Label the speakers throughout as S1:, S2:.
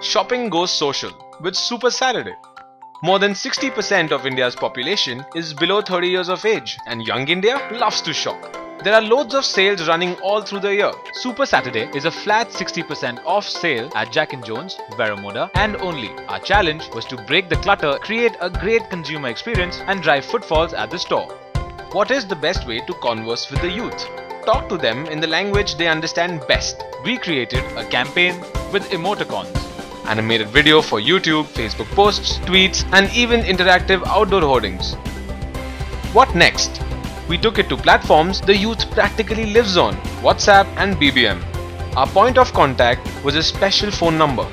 S1: shopping goes social with Super Saturday. More than 60% of India's population is below 30 years of age and young India loves to shop. There are loads of sales running all through the year.
S2: Super Saturday is a flat 60% off sale at Jack and Jones, Vero Moda and only. Our challenge was to break the clutter, create a great consumer experience and drive footfalls at the store.
S1: What is the best way to converse with the youth? Talk to them in the language they understand best.
S2: We created a campaign with emoticons
S1: animated video for YouTube, Facebook posts, tweets, and even interactive outdoor hoardings. What next? We took it to platforms the youth practically lives on WhatsApp and BBM. Our point of contact was a special phone number.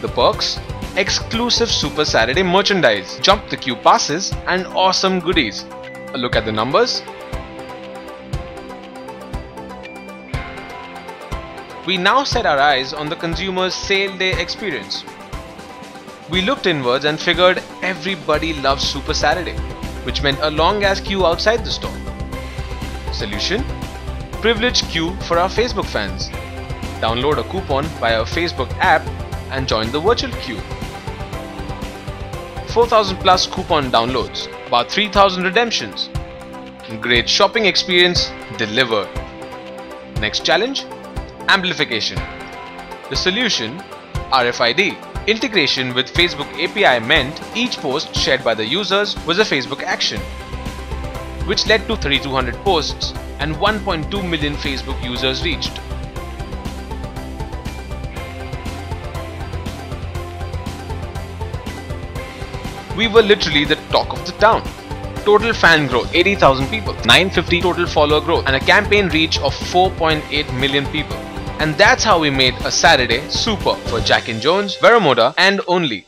S1: The perks? Exclusive Super Saturday merchandise, jump the queue passes, and awesome goodies. A look at the numbers We now set our eyes on the consumer's sale day experience. We looked inwards and figured everybody loves Super Saturday, which meant a long ass queue outside the store. Solution? Privileged queue for our Facebook fans. Download a coupon via our Facebook app and join the virtual queue. 4000 plus coupon downloads, about 3000 redemptions. Great shopping experience delivered. Next challenge? Amplification. The solution, RFID. Integration with Facebook API meant each post shared by the users was a Facebook action, which led to 3200 posts and 1.2 million Facebook users reached. We were literally the talk of the town. Total fan growth 80,000 people, 950 total follower growth, and a campaign reach of 4.8 million people. And that's how we made a Saturday super for Jack and Jones, Vero Moda and Only.